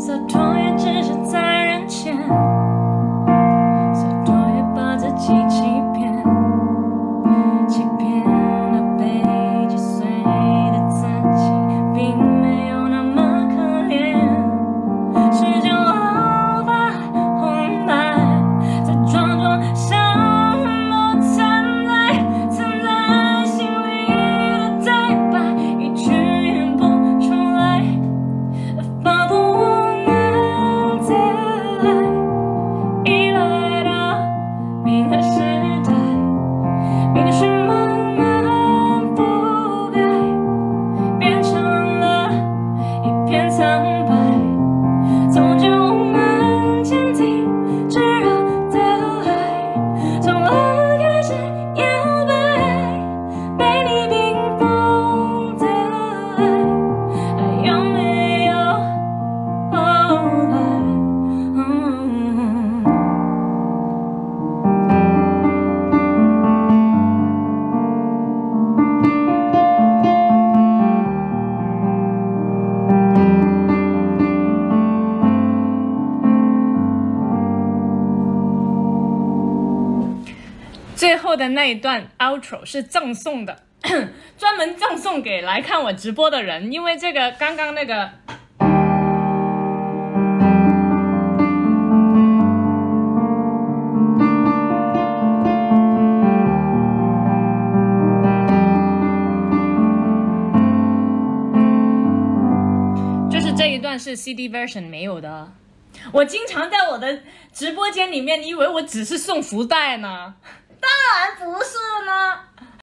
洒脱也只是在人前洒脱也把自己欺骗欺骗最后的那一段 outro 是赠送的，专门赠送给来看我直播的人，因为这个刚刚那个。就是这一段是 CD version 没有的。我经常在我的直播间里面，你以为我只是送福袋呢？当然不是了